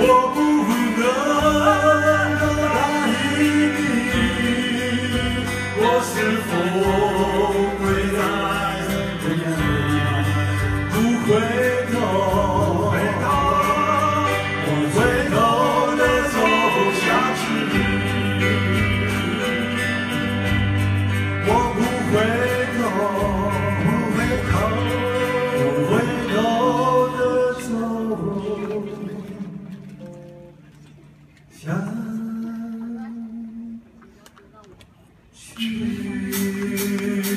我不能答应你我是否会来不回雨。